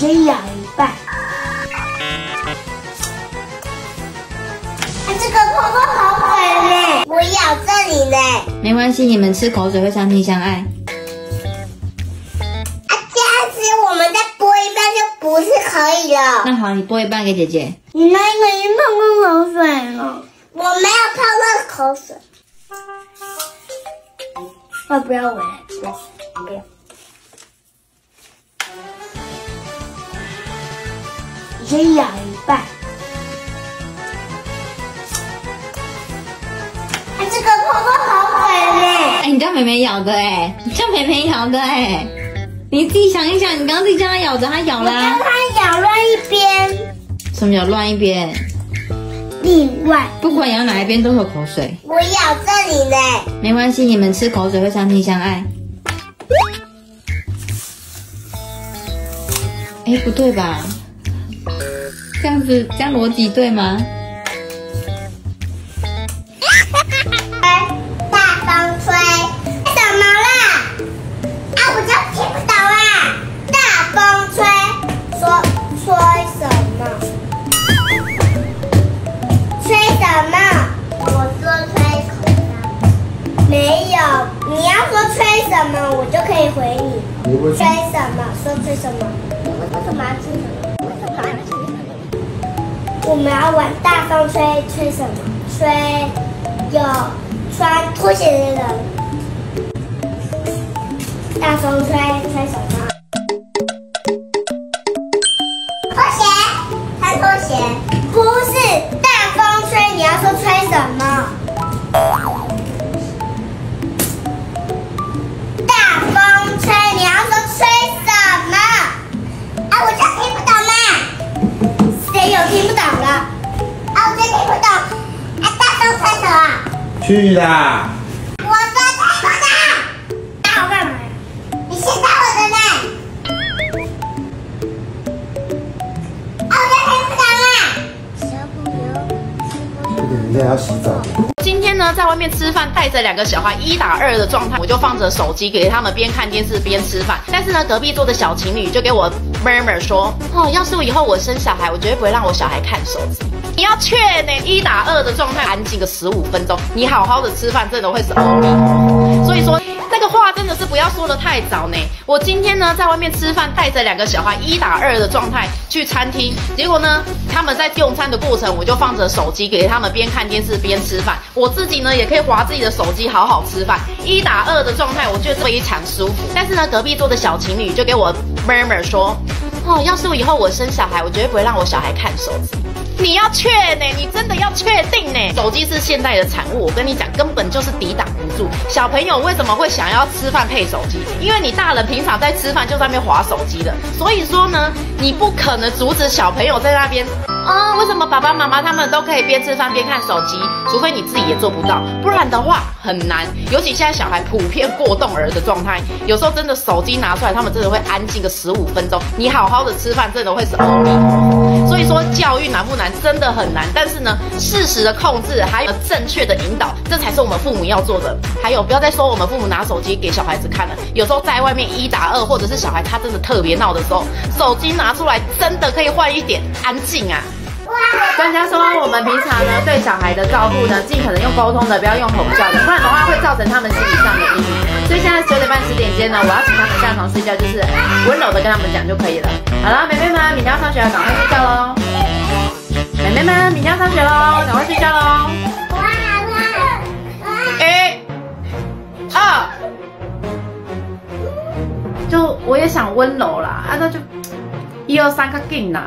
先咬一半。这个泡泡好粉呢，我咬这里呢。没关系，你们吃口水会相亲相爱。啊，这样子我们再剥一半就不是可以了。那好，你剥一半给姐姐。你那个已经泡过口水了。我没有泡过口水。要不要我来吃？不要。先咬一半。哎，这个泡泡好粉呢。哎，你叫妹妹咬的哎，你叫妹妹咬的哎，你自己想一想，你刚刚自己叫她咬的，她咬了。我叫她咬乱一边。什么咬乱一边？另外，不管咬哪一边都有口水。我咬这里嘞。没关系，你们吃口水会相亲相爱。哎，不对吧？这样子，这样逻辑对吗？大风吹，什么啦？啊，我就听不懂啊！大风吹，说吹什么？吹什么？我说吹口哨。没有，你要说吹什么，我就可以回你。吹什么？说吹什么？为什么要吹什么？你？们要玩大风吹，吹什么？吹有穿拖鞋的人。大风吹，吹什么？去啦！在外面吃饭，带着两个小孩一打二的状态，我就放着手机给他们边看电视边吃饭。但是呢，隔壁桌的小情侣就给我 murmur 说，哦，要是我以后我生小孩，我绝对不会让我小孩看手机。你要确呢，一打二的状态，安静个十五分钟，你好好的吃饭，真的会是阿弥陀佛。所以说，那个话真的是不要说的太早呢。我今天呢，在外面吃饭，带着两个小孩一打二的状态去餐厅，结果呢，他们在用餐的过程，我就放着手机给他们边看电视边吃饭，我自己呢也可以划自己的手机，好好吃饭。一打二的状态，我觉得非常舒服。但是呢，隔壁桌的小情侣就给我 murmur 说，哦，要是我以后我生小孩，我绝对不会让我小孩看手机。你要确呢，你真的要确定呢。手机是现代的产物，我跟你讲，根本就是抵挡不住。小朋友为什么会想要吃饭配手机？因为你大人平常在吃饭就在那边划手机的，所以说呢，你不可能阻止小朋友在那边。啊、为什么爸爸妈妈他们都可以边吃饭边看手机？除非你自己也做不到，不然的话很难。尤其现在小孩普遍过动儿的状态，有时候真的手机拿出来，他们真的会安静个十五分钟。你好好的吃饭，真的会是阿弥陀佛。所以说教育难不难？真的很难。但是呢，适时的控制还有正确的引导，这才是我们父母要做的。还有，不要再说我们父母拿手机给小孩子看了。有时候在外面一打二，或者是小孩他真的特别闹的时候，手机拿出来真的可以换一点安静啊。专家说，我们平常呢对小孩的照顾呢，尽可能用沟通的，不要用吼叫的，不然的话会造成他们心理上的阴影。所以现在九点半十点间呢，我要请他们下床睡觉，就是温柔的跟他们讲就可以了。好了，妹妹们，明天要上学了，赶快睡觉喽！妹妹们，明天要上学喽，赶快睡觉喽！一、二，就我也想温柔啦，啊，那就一二三，个劲呐！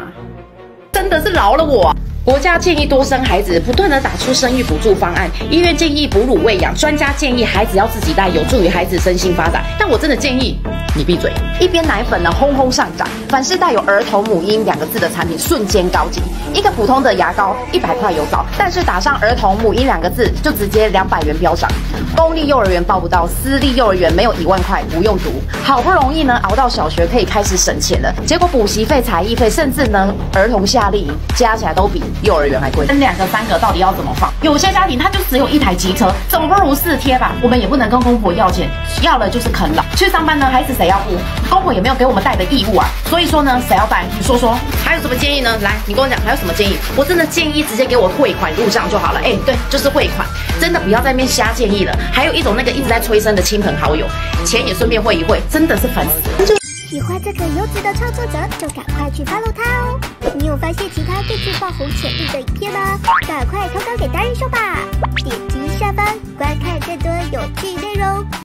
真的是饶了我。国家建议多生孩子，不断的打出生育补助方案。医院建议哺乳喂养，专家建议孩子要自己带，有助于孩子身心发展。但我真的建议你闭嘴。一边奶粉呢轰轰上涨，凡是带有儿童母婴两个字的产品瞬间高级。一个普通的牙膏一百块有找，但是打上儿童母婴两个字，就直接两百元飙涨。公立幼儿园报不到，私立幼儿园没有一万块不用读。好不容易呢熬到小学可以开始省钱了，结果补习费、才艺费，甚至呢儿童夏令营加起来都比幼儿园还贵。分两个、三个到底要怎么放？有些家庭他就只有一台机车，总不如四贴吧。我们也不能跟公婆要钱，要了就是啃老。去上班呢，孩子谁谁要付？公婆也没有给我们带的义务啊。所以说呢，谁要带？你说说，还有什么建议呢？来，你跟我讲，还有什么建议？我真的建议直接给我汇款入账就好了。哎，对，就是汇款，真的不要在那边瞎建议了。还有一种那个一直在催生的亲朋好友，钱也顺便汇一汇，真的是烦死。喜欢这个优质的创作者，就赶快去 follow 他哦！你有发现其他最具爆红潜力的影片吗？赶快投稿给达人秀吧！点击下方观看更多有趣内容。